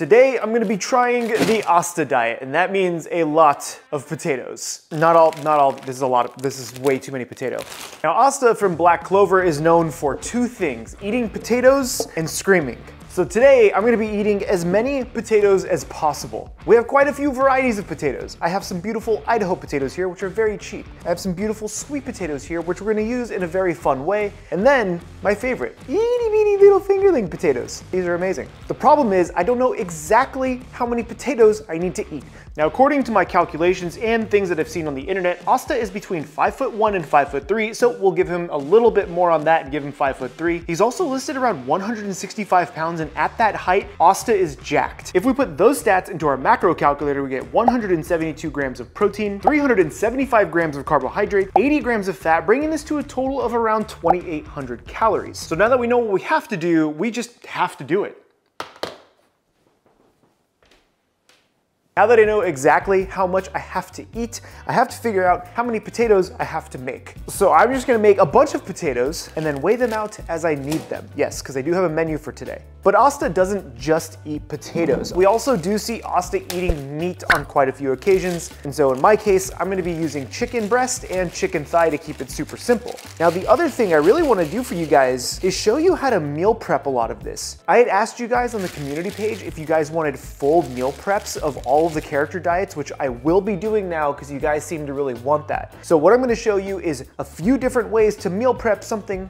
Today, I'm gonna be trying the Asta diet, and that means a lot of potatoes. Not all, not all, this is a lot of, this is way too many potato. Now, Asta from Black Clover is known for two things, eating potatoes and screaming. So today I'm gonna be eating as many potatoes as possible. We have quite a few varieties of potatoes. I have some beautiful Idaho potatoes here, which are very cheap. I have some beautiful sweet potatoes here, which we're gonna use in a very fun way. And then my favorite, itty bitty little fingerling potatoes. These are amazing. The problem is I don't know exactly how many potatoes I need to eat. Now, according to my calculations and things that I've seen on the internet, Asta is between five foot one and five foot three, so we'll give him a little bit more on that and give him five foot three. He's also listed around 165 pounds, and at that height, Asta is jacked. If we put those stats into our macro calculator, we get 172 grams of protein, 375 grams of carbohydrate, 80 grams of fat, bringing this to a total of around 2,800 calories. So now that we know what we have to do, we just have to do it. Now that I know exactly how much I have to eat, I have to figure out how many potatoes I have to make. So I'm just gonna make a bunch of potatoes and then weigh them out as I need them. Yes, because I do have a menu for today. But Asta doesn't just eat potatoes. We also do see Asta eating meat on quite a few occasions. And so in my case, I'm gonna be using chicken breast and chicken thigh to keep it super simple. Now the other thing I really wanna do for you guys is show you how to meal prep a lot of this. I had asked you guys on the community page if you guys wanted full meal preps of all of the character diets, which I will be doing now because you guys seem to really want that. So what I'm gonna show you is a few different ways to meal prep something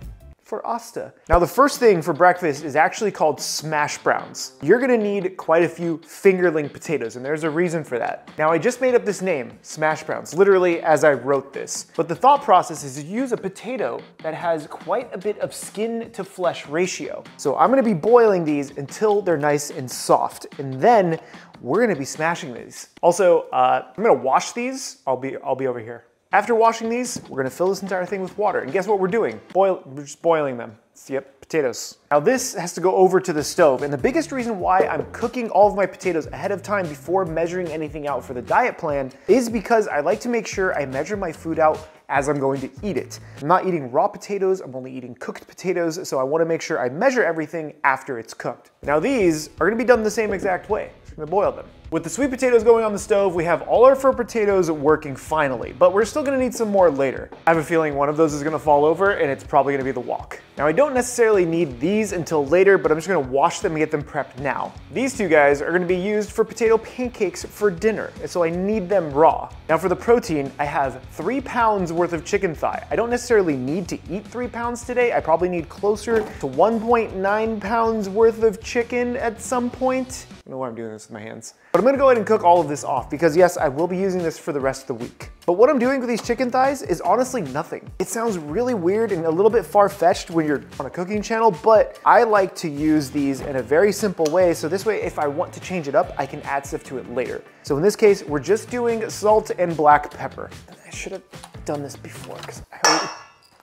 for Asta. Now the first thing for breakfast is actually called smash browns. You're gonna need quite a few fingerling potatoes and there's a reason for that. Now I just made up this name, smash browns, literally as I wrote this. But the thought process is to use a potato that has quite a bit of skin to flesh ratio. So I'm gonna be boiling these until they're nice and soft. And then we're gonna be smashing these. Also, uh, I'm gonna wash these. I'll be, I'll be over here. After washing these, we're gonna fill this entire thing with water. And guess what we're doing? Boil, we're just boiling them. Yep, potatoes. Now this has to go over to the stove. And the biggest reason why I'm cooking all of my potatoes ahead of time before measuring anything out for the diet plan is because I like to make sure I measure my food out as I'm going to eat it. I'm not eating raw potatoes, I'm only eating cooked potatoes, so I wanna make sure I measure everything after it's cooked. Now these are gonna be done the same exact way. Gonna boil them. With the sweet potatoes going on the stove, we have all our fur potatoes working finally, but we're still gonna need some more later. I have a feeling one of those is gonna fall over and it's probably gonna be the wok. Now I don't necessarily need these until later, but I'm just gonna wash them and get them prepped now. These two guys are gonna be used for potato pancakes for dinner, and so I need them raw. Now for the protein, I have three pounds worth of chicken thigh. I don't necessarily need to eat three pounds today. I probably need closer to 1.9 pounds worth of chicken at some point. Know why I'm doing this with my hands. But I'm gonna go ahead and cook all of this off because yes, I will be using this for the rest of the week. But what I'm doing with these chicken thighs is honestly nothing. It sounds really weird and a little bit far-fetched when you're on a cooking channel, but I like to use these in a very simple way. So this way, if I want to change it up, I can add stuff to it later. So in this case, we're just doing salt and black pepper. I should have done this before because I already...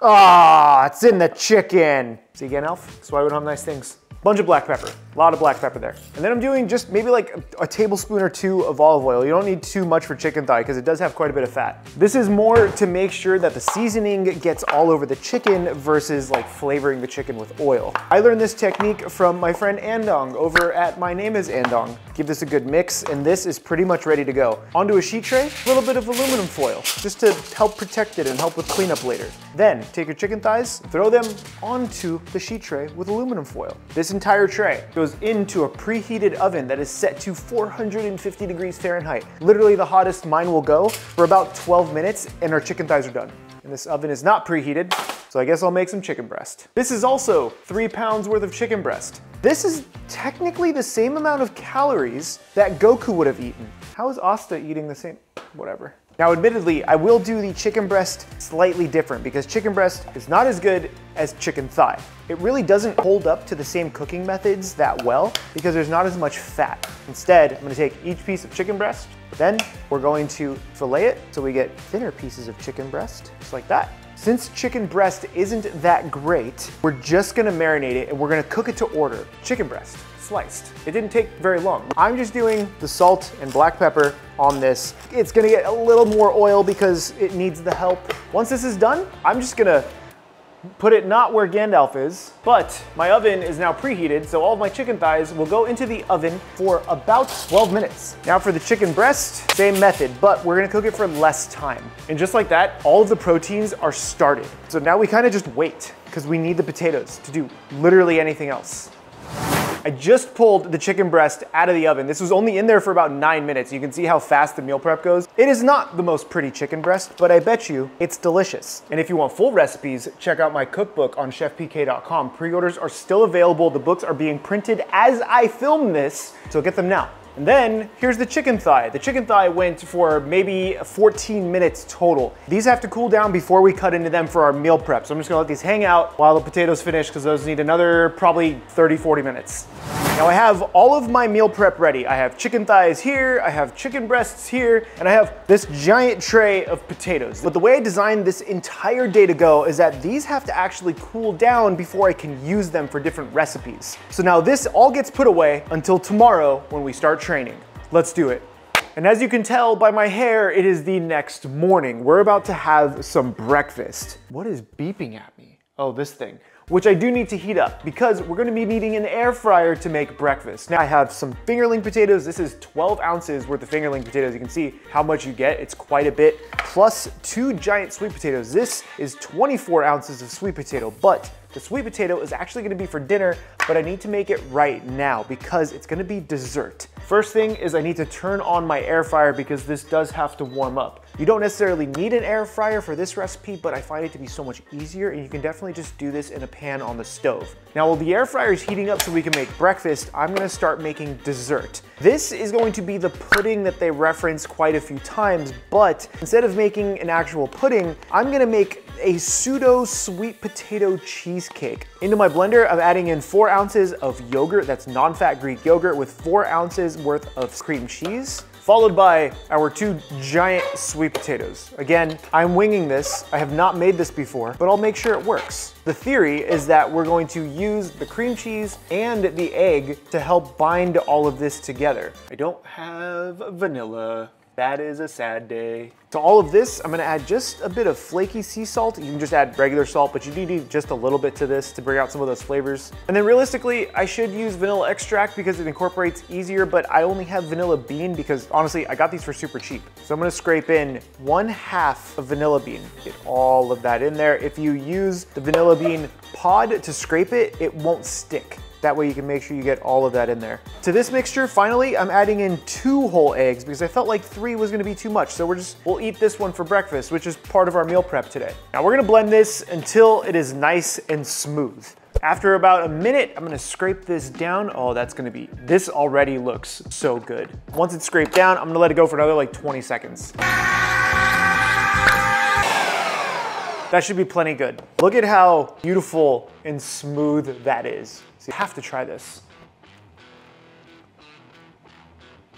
Ah, oh, it's in the chicken. See again, Elf? That's why we don't have nice things. Bunch of black pepper, a lot of black pepper there. And then I'm doing just maybe like a, a tablespoon or two of olive oil. You don't need too much for chicken thigh because it does have quite a bit of fat. This is more to make sure that the seasoning gets all over the chicken versus like flavoring the chicken with oil. I learned this technique from my friend Andong over at My Name is Andong. Give this a good mix and this is pretty much ready to go. Onto a sheet tray, a little bit of aluminum foil just to help protect it and help with cleanup later. Then take your chicken thighs, throw them onto the sheet tray with aluminum foil. This entire tray goes into a preheated oven that is set to 450 degrees Fahrenheit. Literally the hottest mine will go for about 12 minutes and our chicken thighs are done. And this oven is not preheated, so I guess I'll make some chicken breast. This is also three pounds worth of chicken breast. This is technically the same amount of calories that Goku would have eaten. How is Asta eating the same, whatever. Now, admittedly, I will do the chicken breast slightly different because chicken breast is not as good as chicken thigh. It really doesn't hold up to the same cooking methods that well because there's not as much fat. Instead, I'm gonna take each piece of chicken breast, then we're going to fillet it so we get thinner pieces of chicken breast, just like that. Since chicken breast isn't that great, we're just gonna marinate it and we're gonna cook it to order. Chicken breast, sliced. It didn't take very long. I'm just doing the salt and black pepper on this. It's gonna get a little more oil because it needs the help. Once this is done, I'm just gonna put it not where Gandalf is, but my oven is now preheated, so all of my chicken thighs will go into the oven for about 12 minutes. Now for the chicken breast, same method, but we're gonna cook it for less time. And just like that, all of the proteins are started. So now we kind of just wait, because we need the potatoes to do literally anything else. I just pulled the chicken breast out of the oven. This was only in there for about nine minutes. You can see how fast the meal prep goes. It is not the most pretty chicken breast, but I bet you it's delicious. And if you want full recipes, check out my cookbook on chefpk.com. Pre-orders are still available. The books are being printed as I film this, so get them now. And then here's the chicken thigh. The chicken thigh went for maybe 14 minutes total. These have to cool down before we cut into them for our meal prep. So I'm just gonna let these hang out while the potatoes finish because those need another probably 30, 40 minutes. Now I have all of my meal prep ready. I have chicken thighs here, I have chicken breasts here, and I have this giant tray of potatoes. But the way I designed this entire day to go is that these have to actually cool down before I can use them for different recipes. So now this all gets put away until tomorrow when we start training. Let's do it. And as you can tell by my hair, it is the next morning. We're about to have some breakfast. What is beeping at me? Oh, this thing which I do need to heat up because we're gonna be needing an air fryer to make breakfast. Now I have some fingerling potatoes. This is 12 ounces worth of fingerling potatoes. You can see how much you get. It's quite a bit, plus two giant sweet potatoes. This is 24 ounces of sweet potato, but the sweet potato is actually gonna be for dinner, but I need to make it right now because it's gonna be dessert. First thing is I need to turn on my air fryer because this does have to warm up. You don't necessarily need an air fryer for this recipe, but I find it to be so much easier and you can definitely just do this in a pan on the stove. Now while the air fryer is heating up so we can make breakfast, I'm gonna start making dessert. This is going to be the pudding that they reference quite a few times, but instead of making an actual pudding, I'm gonna make a pseudo sweet potato cheesecake. Into my blender, I'm adding in four ounces of yogurt, that's non-fat Greek yogurt with four ounces worth of cream cheese, followed by our two giant sweet potatoes. Again, I'm winging this. I have not made this before, but I'll make sure it works. The theory is that we're going to use the cream cheese and the egg to help bind all of this together. I don't have vanilla. That is a sad day. To all of this, I'm gonna add just a bit of flaky sea salt. You can just add regular salt, but you need just a little bit to this to bring out some of those flavors. And then realistically, I should use vanilla extract because it incorporates easier, but I only have vanilla bean because honestly, I got these for super cheap. So I'm gonna scrape in one half of vanilla bean. Get all of that in there. If you use the vanilla bean pod to scrape it, it won't stick. That way you can make sure you get all of that in there. To this mixture, finally, I'm adding in two whole eggs because I felt like three was gonna be too much. So we're just, we'll eat this one for breakfast, which is part of our meal prep today. Now we're gonna blend this until it is nice and smooth. After about a minute, I'm gonna scrape this down. Oh, that's gonna be, this already looks so good. Once it's scraped down, I'm gonna let it go for another like 20 seconds. That should be plenty good. Look at how beautiful and smooth that is. You have to try this.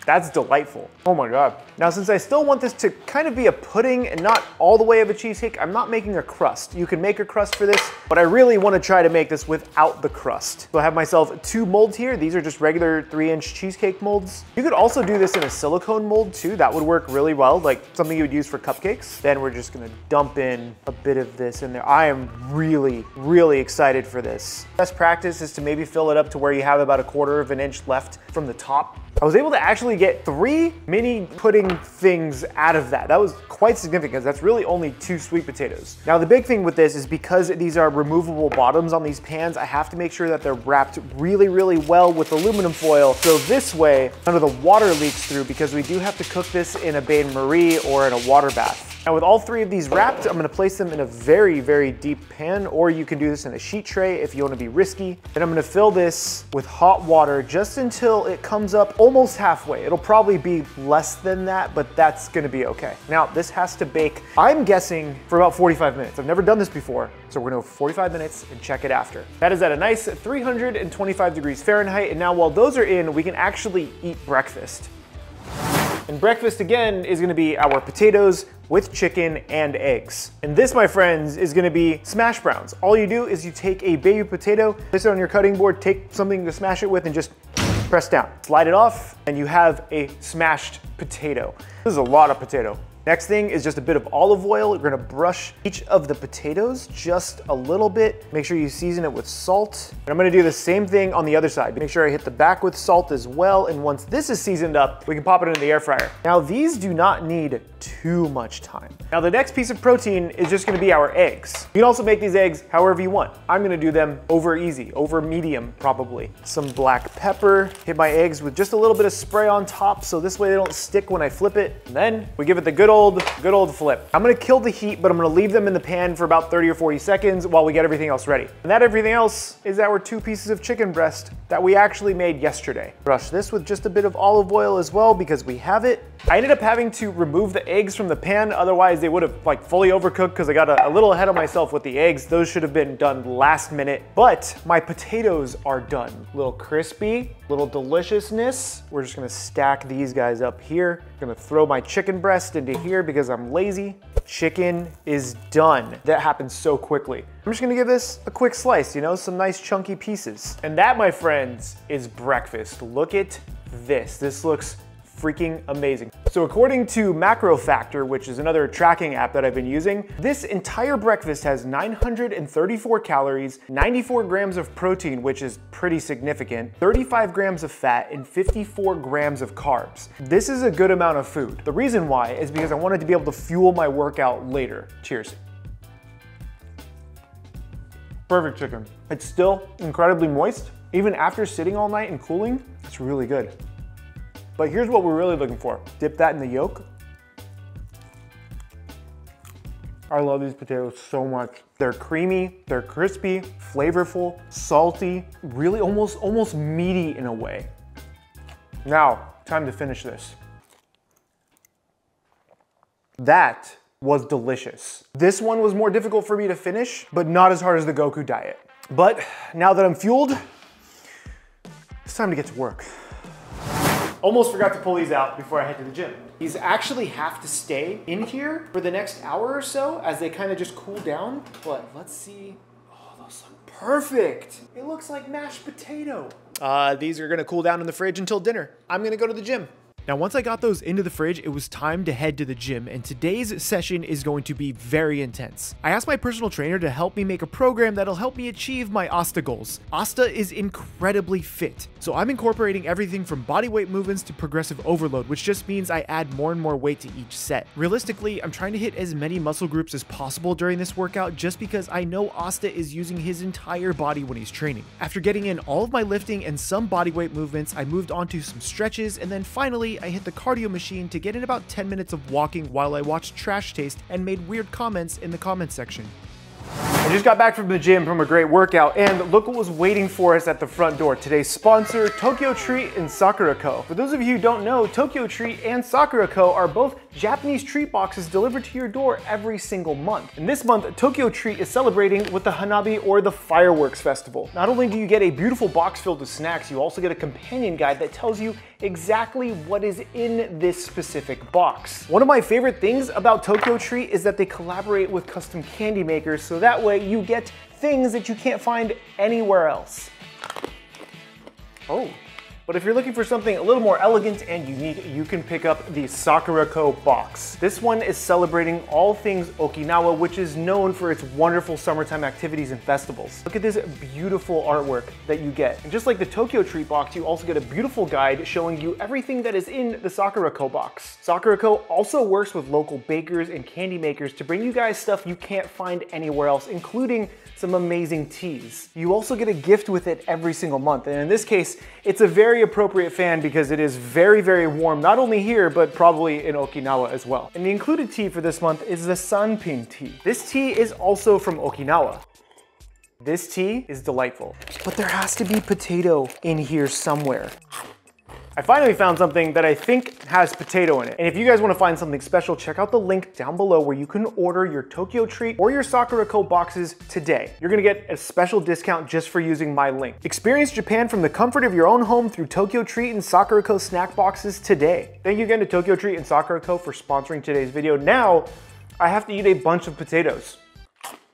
That's delightful. Oh my God. Now, since I still want this to kind of be a pudding and not all the way of a cheesecake, I'm not making a crust. You can make a crust for this, but I really want to try to make this without the crust. So I have myself two molds here. These are just regular three inch cheesecake molds. You could also do this in a silicone mold too. That would work really well, like something you would use for cupcakes. Then we're just gonna dump in a bit of this in there. I am really, really excited for this. Best practice is to maybe fill it up to where you have about a quarter of an inch left from the top I was able to actually get three mini pudding things out of that. That was quite significant that's really only two sweet potatoes. Now the big thing with this is because these are removable bottoms on these pans, I have to make sure that they're wrapped really, really well with aluminum foil. So this way, none of the water leaks through because we do have to cook this in a bain-marie or in a water bath. Now with all three of these wrapped, I'm gonna place them in a very, very deep pan, or you can do this in a sheet tray if you wanna be risky. Then I'm gonna fill this with hot water just until it comes up almost halfway. It'll probably be less than that, but that's gonna be okay. Now this has to bake, I'm guessing for about 45 minutes. I've never done this before, so we're gonna go 45 minutes and check it after. That is at a nice 325 degrees Fahrenheit, and now while those are in, we can actually eat breakfast. And breakfast again is gonna be our potatoes with chicken and eggs. And this, my friends, is gonna be smash browns. All you do is you take a baby potato, place it on your cutting board, take something to smash it with and just press down. Slide it off and you have a smashed potato. This is a lot of potato. Next thing is just a bit of olive oil. We're gonna brush each of the potatoes just a little bit. Make sure you season it with salt. And I'm gonna do the same thing on the other side. Make sure I hit the back with salt as well. And once this is seasoned up, we can pop it into the air fryer. Now these do not need too much time. Now the next piece of protein is just gonna be our eggs. You can also make these eggs however you want. I'm gonna do them over easy, over medium probably. Some black pepper, hit my eggs with just a little bit of spray on top so this way they don't stick when I flip it. And then we give it the good old, good old flip. I'm gonna kill the heat, but I'm gonna leave them in the pan for about 30 or 40 seconds while we get everything else ready. And that everything else is our two pieces of chicken breast that we actually made yesterday. Brush this with just a bit of olive oil as well because we have it. I ended up having to remove the eggs from the pan, otherwise they would have like fully overcooked because I got a, a little ahead of myself with the eggs. Those should have been done last minute, but my potatoes are done. Little crispy, little deliciousness. We're just gonna stack these guys up here. I'm gonna throw my chicken breast into here because I'm lazy. Chicken is done. That happens so quickly. I'm just gonna give this a quick slice, you know, some nice chunky pieces. And that, my friends, is breakfast. Look at this. This looks freaking amazing. So according to Macro Factor, which is another tracking app that I've been using, this entire breakfast has 934 calories, 94 grams of protein, which is pretty significant, 35 grams of fat, and 54 grams of carbs. This is a good amount of food. The reason why is because I wanted to be able to fuel my workout later. Cheers. Perfect chicken. It's still incredibly moist. Even after sitting all night and cooling, it's really good. But here's what we're really looking for. Dip that in the yolk. I love these potatoes so much. They're creamy, they're crispy, flavorful, salty, really almost, almost meaty in a way. Now, time to finish this. That was delicious. This one was more difficult for me to finish, but not as hard as the Goku diet. But now that I'm fueled, it's time to get to work. Almost forgot to pull these out before I head to the gym. These actually have to stay in here for the next hour or so as they kind of just cool down. But let's see. Oh, those look perfect. It looks like mashed potato. Uh, these are gonna cool down in the fridge until dinner. I'm gonna go to the gym. Now, once I got those into the fridge, it was time to head to the gym, and today's session is going to be very intense. I asked my personal trainer to help me make a program that'll help me achieve my Asta goals. Asta is incredibly fit, so I'm incorporating everything from bodyweight movements to progressive overload, which just means I add more and more weight to each set. Realistically, I'm trying to hit as many muscle groups as possible during this workout just because I know Asta is using his entire body when he's training. After getting in all of my lifting and some bodyweight movements, I moved on to some stretches, and then finally, I hit the cardio machine to get in about 10 minutes of walking while I watched Trash Taste and made weird comments in the comments section. I just got back from the gym from a great workout and look what was waiting for us at the front door. Today's sponsor, Tokyo Treat and Sakura Co. For those of you who don't know, Tokyo Treat and Sakura Co. are both Japanese treat boxes delivered to your door every single month. And this month, Tokyo Treat is celebrating with the Hanabi or the Fireworks Festival. Not only do you get a beautiful box filled with snacks, you also get a companion guide that tells you exactly what is in this specific box. One of my favorite things about Tokyo Treat is that they collaborate with custom candy makers so that way you get things that you can't find anywhere else. Oh, but if you're looking for something a little more elegant and unique, you can pick up the Sakura Co box. This one is celebrating all things Okinawa, which is known for its wonderful summertime activities and festivals. Look at this beautiful artwork that you get. And just like the Tokyo Treat box, you also get a beautiful guide showing you everything that is in the Sakura Co box. Sakura Co also works with local bakers and candy makers to bring you guys stuff you can't find anywhere else, including some amazing teas. You also get a gift with it every single month. And in this case, it's a very appropriate fan because it is very, very warm, not only here, but probably in Okinawa as well. And the included tea for this month is the Sanpin tea. This tea is also from Okinawa. This tea is delightful, but there has to be potato in here somewhere. I finally found something that I think has potato in it. And if you guys wanna find something special, check out the link down below where you can order your Tokyo Treat or your Sakura Co boxes today. You're gonna get a special discount just for using my link. Experience Japan from the comfort of your own home through Tokyo Treat and Sakura Co snack boxes today. Thank you again to Tokyo Treat and Sakura Co for sponsoring today's video. Now, I have to eat a bunch of potatoes.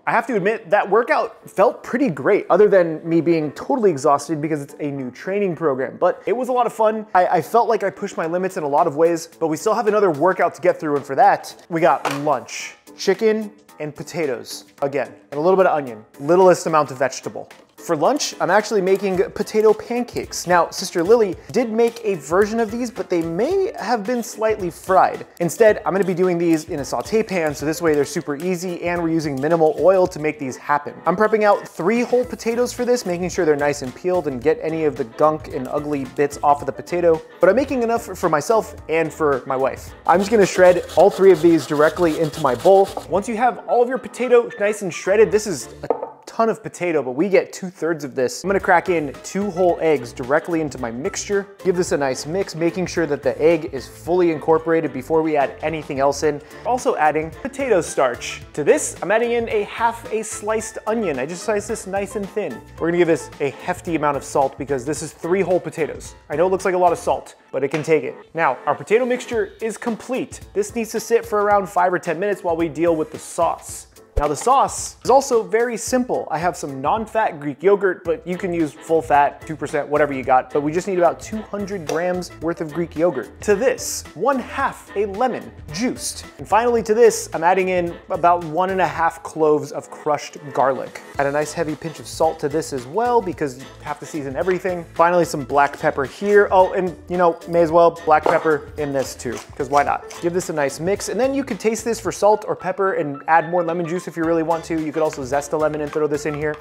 I have to admit that workout felt pretty great other than me being totally exhausted because it's a new training program, but it was a lot of fun. I, I felt like I pushed my limits in a lot of ways, but we still have another workout to get through. And for that, we got lunch, chicken and potatoes again, and a little bit of onion, littlest amount of vegetable. For lunch, I'm actually making potato pancakes. Now, Sister Lily did make a version of these, but they may have been slightly fried. Instead, I'm gonna be doing these in a saute pan, so this way they're super easy and we're using minimal oil to make these happen. I'm prepping out three whole potatoes for this, making sure they're nice and peeled and get any of the gunk and ugly bits off of the potato, but I'm making enough for myself and for my wife. I'm just gonna shred all three of these directly into my bowl. Once you have all of your potato nice and shredded, this is a ton of potato, but we get two thirds of this. I'm gonna crack in two whole eggs directly into my mixture. Give this a nice mix, making sure that the egg is fully incorporated before we add anything else in. Also adding potato starch. To this, I'm adding in a half a sliced onion. I just sliced this nice and thin. We're gonna give this a hefty amount of salt because this is three whole potatoes. I know it looks like a lot of salt, but it can take it. Now, our potato mixture is complete. This needs to sit for around five or 10 minutes while we deal with the sauce. Now the sauce is also very simple. I have some non-fat Greek yogurt, but you can use full fat, 2%, whatever you got, but we just need about 200 grams worth of Greek yogurt. To this, one half a lemon, juiced. And finally to this, I'm adding in about one and a half cloves of crushed garlic. Add a nice heavy pinch of salt to this as well because you have to season everything. Finally, some black pepper here. Oh, and you know, may as well black pepper in this too, because why not? Give this a nice mix, and then you could taste this for salt or pepper and add more lemon juice if you really want to. You could also zest a lemon and throw this in here.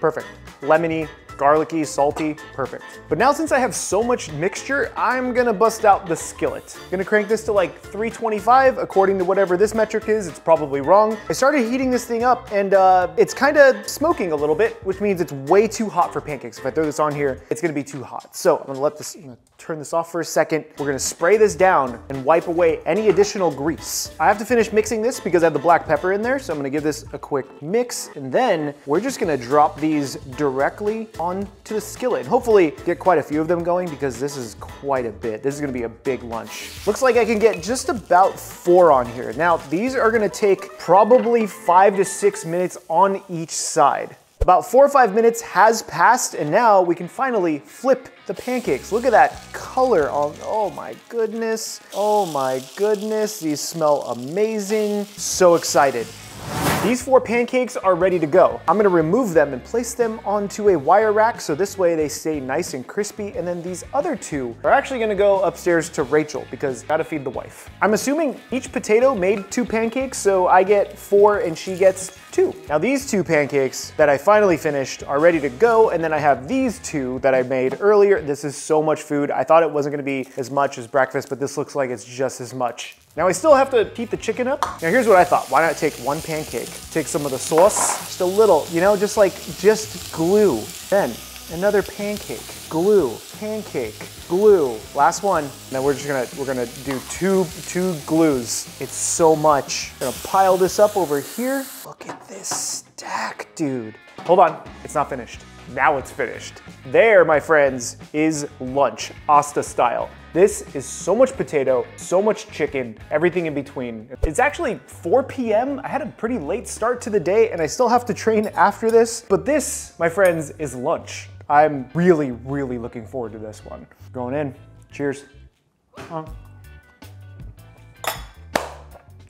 Perfect. Lemony, garlicky, salty, perfect. But now since I have so much mixture, I'm gonna bust out the skillet. Gonna crank this to like 325, according to whatever this metric is, it's probably wrong. I started heating this thing up and uh, it's kinda smoking a little bit, which means it's way too hot for pancakes. If I throw this on here, it's gonna be too hot. So I'm gonna let this, I'm gonna turn this off for a second. We're gonna spray this down and wipe away any additional grease. I have to finish mixing this because I have the black pepper in there, so I'm gonna give this a quick mix, and then we're just gonna drop these directly onto the skillet. And Hopefully get quite a few of them going because this is quite a bit. This is gonna be a big lunch. Looks like I can get just about four on here. Now, these are gonna take probably five to six minutes on each side. About four or five minutes has passed and now we can finally flip the pancakes. Look at that color on, oh my goodness. Oh my goodness, these smell amazing. So excited. These four pancakes are ready to go. I'm gonna remove them and place them onto a wire rack so this way they stay nice and crispy. And then these other two are actually gonna go upstairs to Rachel because gotta feed the wife. I'm assuming each potato made two pancakes, so I get four and she gets two. Now these two pancakes that I finally finished are ready to go. And then I have these two that I made earlier. This is so much food. I thought it wasn't gonna be as much as breakfast, but this looks like it's just as much. Now I still have to heat the chicken up. Now here's what I thought. Why not take one pancake, take some of the sauce, just a little, you know, just like, just glue. Then another pancake, glue, pancake, glue. Last one. Now we're just gonna, we're gonna do two, two glues. It's so much. Gonna pile this up over here. Look at this stack, dude. Hold on, it's not finished. Now it's finished. There, my friends, is lunch, Asta style. This is so much potato, so much chicken, everything in between. It's actually 4 p.m. I had a pretty late start to the day and I still have to train after this. But this, my friends, is lunch. I'm really, really looking forward to this one. Going in. Cheers. Uh.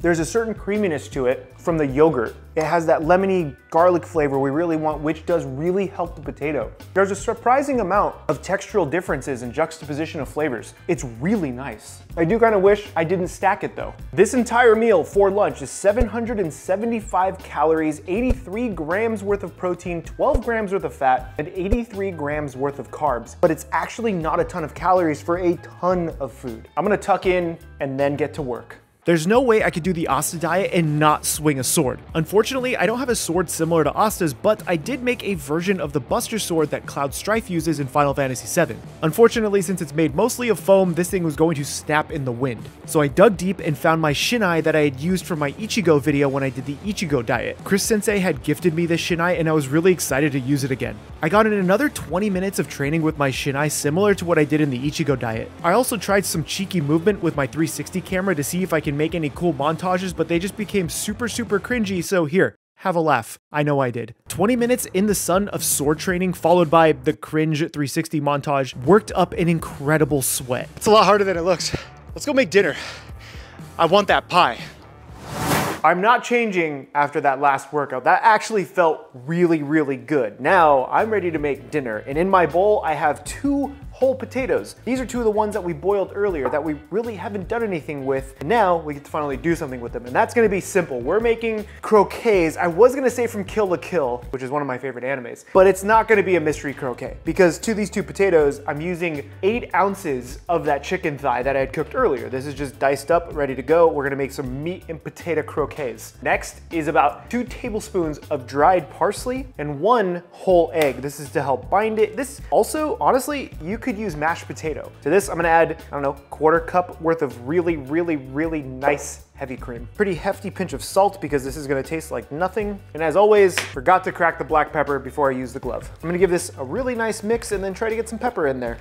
There's a certain creaminess to it from the yogurt. It has that lemony garlic flavor we really want, which does really help the potato. There's a surprising amount of textural differences and juxtaposition of flavors. It's really nice. I do kind of wish I didn't stack it though. This entire meal for lunch is 775 calories, 83 grams worth of protein, 12 grams worth of fat, and 83 grams worth of carbs. But it's actually not a ton of calories for a ton of food. I'm gonna tuck in and then get to work. There's no way I could do the Asta diet and not swing a sword. Unfortunately, I don't have a sword similar to Asta's, but I did make a version of the Buster Sword that Cloud Strife uses in Final Fantasy VII. Unfortunately, since it's made mostly of foam, this thing was going to snap in the wind. So I dug deep and found my Shinai that I had used for my Ichigo video when I did the Ichigo diet. Chris Sensei had gifted me this Shinai and I was really excited to use it again. I got in another 20 minutes of training with my Shinai similar to what I did in the Ichigo diet. I also tried some cheeky movement with my 360 camera to see if I can make any cool montages, but they just became super, super cringy. So here, have a laugh. I know I did. 20 minutes in the sun of sword training, followed by the cringe 360 montage, worked up an incredible sweat. It's a lot harder than it looks. Let's go make dinner. I want that pie. I'm not changing after that last workout. That actually felt really, really good. Now I'm ready to make dinner. And in my bowl, I have two whole potatoes. These are two of the ones that we boiled earlier that we really haven't done anything with. And now we get to finally do something with them. And that's gonna be simple. We're making croquettes. I was gonna say from Kill la Kill, which is one of my favorite animes, but it's not gonna be a mystery croquette because to these two potatoes, I'm using eight ounces of that chicken thigh that I had cooked earlier. This is just diced up, ready to go. We're gonna make some meat and potato croquettes. Next is about two tablespoons of dried parsley and one whole egg. This is to help bind it. This also, honestly, you could could use mashed potato. To this, I'm gonna add, I don't know, quarter cup worth of really, really, really nice heavy cream. Pretty hefty pinch of salt because this is gonna taste like nothing. And as always, forgot to crack the black pepper before I use the glove. I'm gonna give this a really nice mix and then try to get some pepper in there.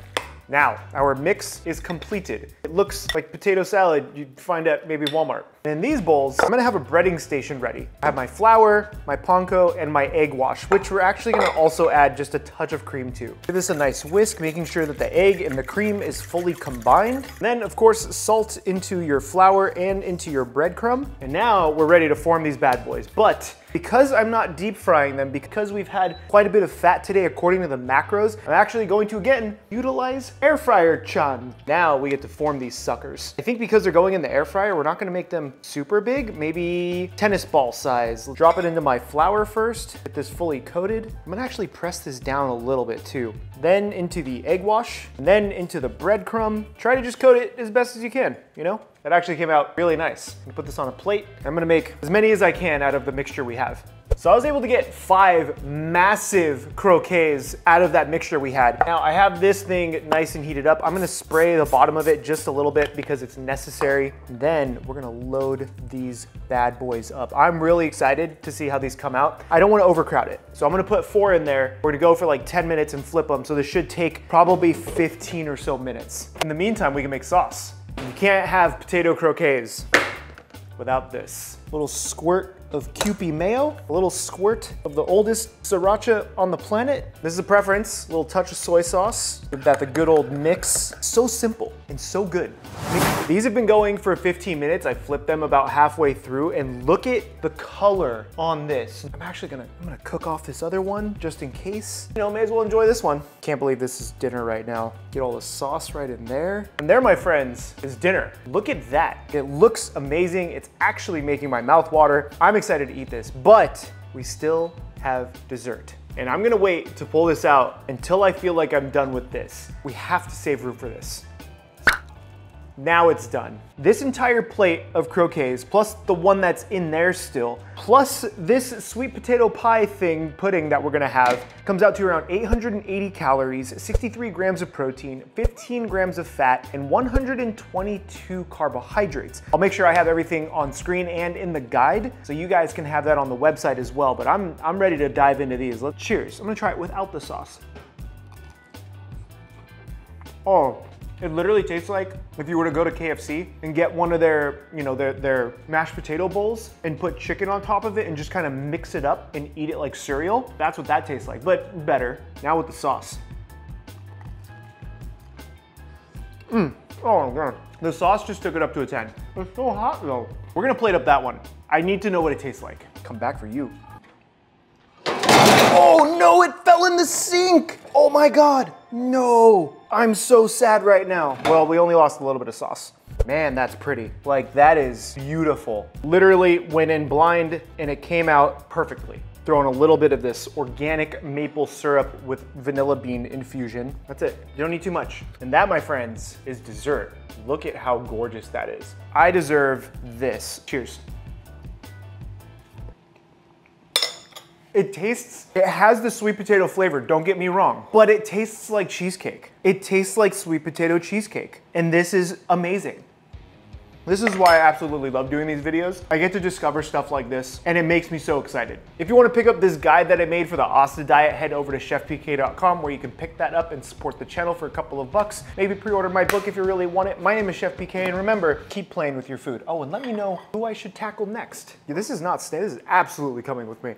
Now, our mix is completed. It looks like potato salad you'd find at maybe Walmart. And in these bowls, I'm gonna have a breading station ready. I have my flour, my panko, and my egg wash, which we're actually gonna also add just a touch of cream to. Give this a nice whisk, making sure that the egg and the cream is fully combined. And then, of course, salt into your flour and into your breadcrumb. And now we're ready to form these bad boys. But because I'm not deep frying them, because we've had quite a bit of fat today according to the macros, I'm actually going to again utilize air fryer chan. Now we get to form these suckers. I think because they're going in the air fryer, we're not gonna make them super big, maybe tennis ball size. Drop it into my flour first, get this fully coated. I'm gonna actually press this down a little bit too. Then into the egg wash, and then into the breadcrumb. Try to just coat it as best as you can, you know? That actually came out really nice. I'm gonna put this on a plate. I'm gonna make as many as I can out of the mixture we have. So I was able to get five massive croquettes out of that mixture we had. Now I have this thing nice and heated up. I'm gonna spray the bottom of it just a little bit because it's necessary. Then we're gonna load these bad boys up. I'm really excited to see how these come out. I don't wanna overcrowd it. So I'm gonna put four in there. We're gonna go for like 10 minutes and flip them. So this should take probably 15 or so minutes. In the meantime, we can make sauce. You can't have potato croquettes without this. Little squirt of Kewpie mayo, a little squirt of the oldest sriracha on the planet. This is a preference, a little touch of soy sauce. That the good old mix. So simple and so good. These have been going for 15 minutes. I flipped them about halfway through and look at the color on this. I'm actually gonna, I'm gonna cook off this other one just in case. You know, may as well enjoy this one. Can't believe this is dinner right now. Get all the sauce right in there. And there, my friends, is dinner. Look at that. It looks amazing. It's actually making my mouth water. I'm excited to eat this, but we still have dessert. And I'm gonna wait to pull this out until I feel like I'm done with this. We have to save room for this. Now it's done. This entire plate of croquettes, plus the one that's in there still, plus this sweet potato pie thing, pudding that we're gonna have, comes out to around 880 calories, 63 grams of protein, 15 grams of fat, and 122 carbohydrates. I'll make sure I have everything on screen and in the guide, so you guys can have that on the website as well, but I'm, I'm ready to dive into these. Let's cheers. I'm gonna try it without the sauce. Oh, it literally tastes like if you were to go to KFC and get one of their, you know, their, their mashed potato bowls and put chicken on top of it and just kind of mix it up and eat it like cereal. That's what that tastes like, but better. Now with the sauce. Mmm. Oh my god. The sauce just took it up to a 10. It's so hot though. We're gonna plate up that one. I need to know what it tastes like. Come back for you. Oh no, it fell in the sink. Oh my God, no. I'm so sad right now. Well, we only lost a little bit of sauce. Man, that's pretty. Like that is beautiful. Literally went in blind and it came out perfectly. Throwing a little bit of this organic maple syrup with vanilla bean infusion. That's it, you don't need too much. And that, my friends, is dessert. Look at how gorgeous that is. I deserve this. Cheers. It tastes, it has the sweet potato flavor, don't get me wrong, but it tastes like cheesecake. It tastes like sweet potato cheesecake. And this is amazing. This is why I absolutely love doing these videos. I get to discover stuff like this and it makes me so excited. If you wanna pick up this guide that I made for the Asta diet, head over to chefpk.com where you can pick that up and support the channel for a couple of bucks. Maybe pre-order my book if you really want it. My name is Chef PK and remember, keep playing with your food. Oh, and let me know who I should tackle next. Yeah, this is not this is absolutely coming with me.